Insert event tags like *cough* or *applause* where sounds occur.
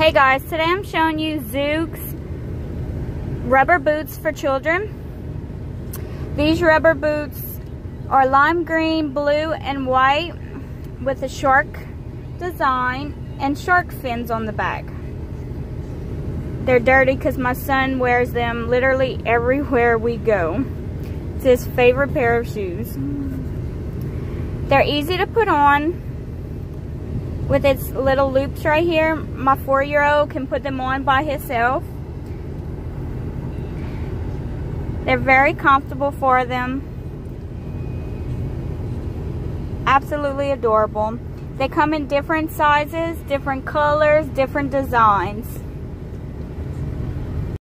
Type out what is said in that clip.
Hey guys, today I'm showing you Zoogs rubber boots for children. These rubber boots are lime green, blue, and white with a shark design and shark fins on the back. They're dirty because my son wears them literally *laughs* everywhere we go. It's his favorite pair of shoes. They're easy to put on with its little loops right here. My four-year-old can put them on by himself. They're very comfortable for them. Absolutely adorable. They come in different sizes, different colors, different designs.